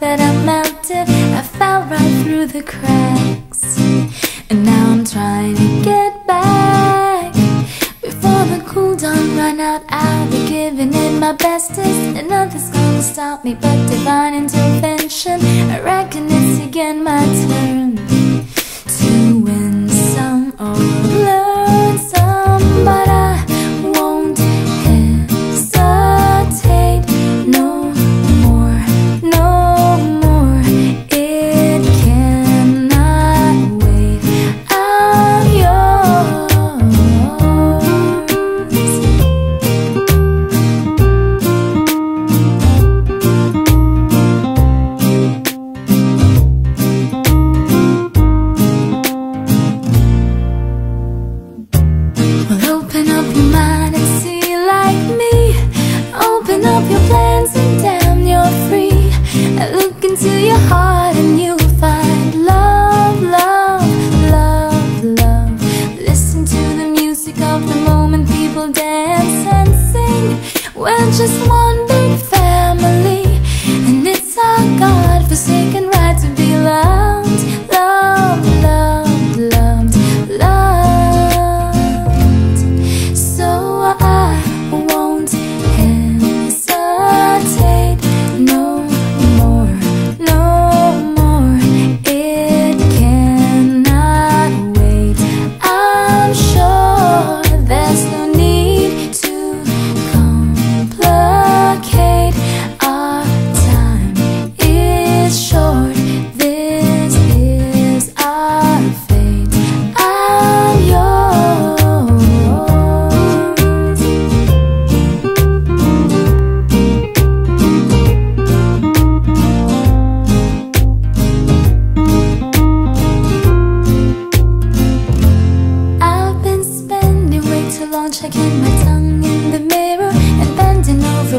that I melted. I fell right through the cracks. And now I'm trying to get back. Before the cool down run out I'll be giving it my bestest. And nothing's gonna stop me but divine intervention. I reckon it's again my turn Open your plans and damn, you're free. And look into your heart and you'll find love, love, love, love. Listen to the music of the moment, people dance and sing. We're just one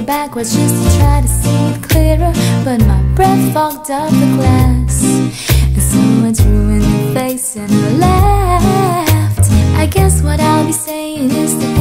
backwards just to try to see it clearer. But my breath fogged up the glass, and so I drew in the face and I laughed. I guess what I'll be saying is